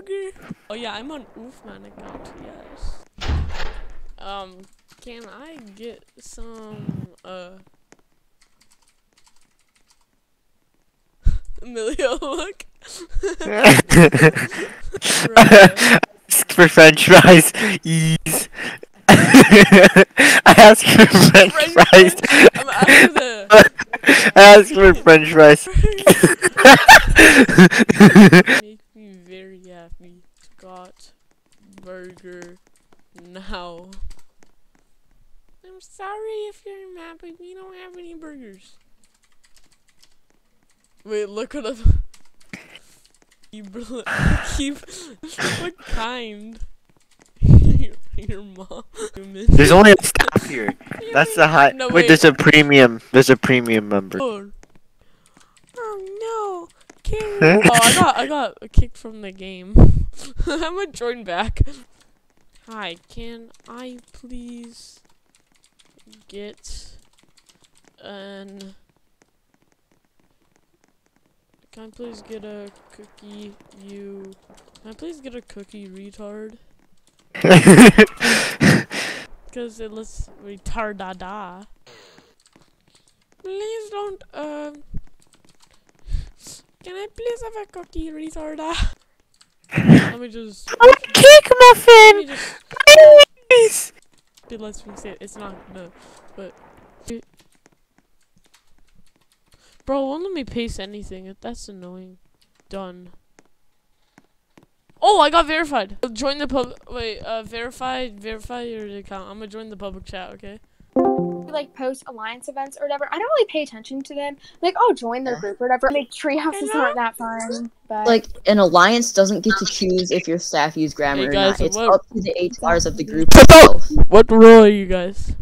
burger. Oh yeah, I'm on Oofman account. Yes. Um, can I get some uh? Emilio, look. Bruh. ask for french fries. Ease. I ask for french French fries. I'm after the. I ask for french fries. Make me very happy. Scott Burger now. I'm sorry if you're mad, but we don't have any burgers. Wait, look what I've. Keep. What kind? your, your mom. There's only a staff here. That's the high. No, wait, wait. there's a premium. There's a premium member. Oh no! Oh, I got I got kicked from the game. I'm gonna join back. Hi, can I please get an? Can I please get a cookie? You. Can I please get a cookie, retard? Cause it looks retardada. Please don't, um. Can I please have a cookie, retarda? Let me just. I want a cake muffin. just. Please. It lets say it. It's not no, but. Bro, won't let me paste anything. That's annoying. Done. Oh, I got verified. Join the pub. Wait, uh, verify, verify your account. I'm gonna join the public chat. Okay. Like post alliance events or whatever, I don't really pay attention to them. Like, oh, join their group or whatever. Like, tree houses aren't that fun, but Like an alliance doesn't get to choose if your staff use grammar Hey, or not. It's what- up to the HRs of the group itself. What role are you guys?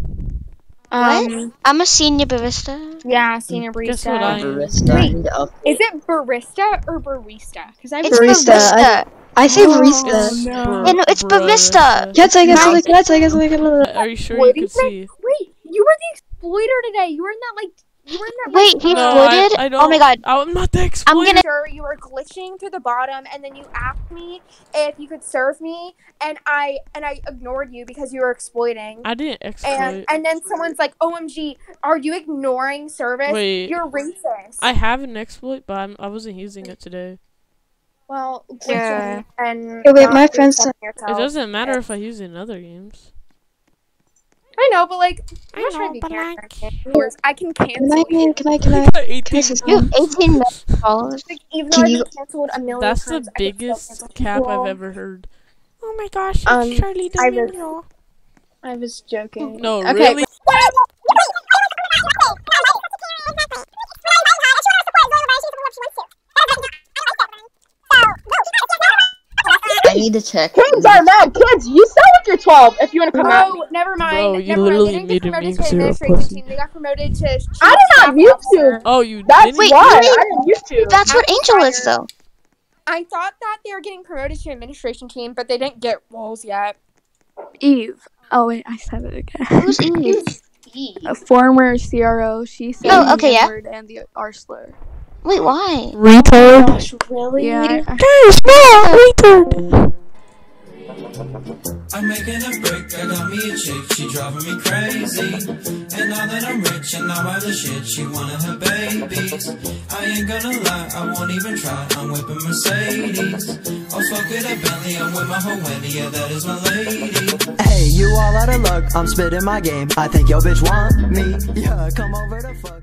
um, I'm a senior barista. yeah, senior Guess barista. what I am? Barista Wait. Is it barista or barista? Because I'm It's Barista, barista. I say Oh, barista. no. Yeah, no, it's barista. Can't say, can't Now- say, can't say, can't say, can't say. Are you sure What you can see? Wait, you were the exploiter today. You were in that like. You were in that. Wait, like, he No, I- floated? I Oh my god. I'm not the I'm exploiter. gonna- Sure, you were glitching through the bottom, and then you asked me if you could serve me, and I and I ignored you because you were exploiting. I didn't exploit. And and then someone's like, "OMG, are you ignoring service? Wait. You're racist." I have an exploit, but I'm, I wasn't using it today. well, Yeah. and Hey, wait, my uh, friend protecting It doesn't matter if I use it in other games. I know, but like, I'm I not trying to be but like- I can Can cancel I, you. can I, can I, can I 18 You have something? 18 million. Like, even Can though I've you- been canceled a million That's the times, I can still biggest cap people. I've ever heard. Oh my gosh, Um, Charli I was- D'Amelio. I was joking. No, okay, really? I need to check. Kids are mad. Kids, you sound like you're 12 if you want to come at me. Bro, never mind. Bro, you never literally mind. They didn't made get it promoted mean to zero administration team. They got promoted to. chief I did not staff used to. Oh, you That's didn't? Wait, why. really? I didn't used to. That's what Angel is, though. I thought that they were getting promoted to administration team, but they didn't get roles yet. Eve. Oh wait, I said it again. Who's Eve? Eve? A former CRO. She said Oh, the okay, yeah. N-word and the R slur. Wait, why? Retard. Gosh, really? Yeah. I- Yes, no, retard. I'm making a break, I got me a chick, she driving me crazy. And now that I'm rich and now I the shit, she one of her babies. I ain't gonna lie, I won't even try, I'm whipping Mercedes. I'll smoke it a Bentley, I'm with my whole Wendy, yeah, that is my lady. Hey, you all out of luck. I'm spitting my game. I think your bitch want me. Yeah, come over to fuck.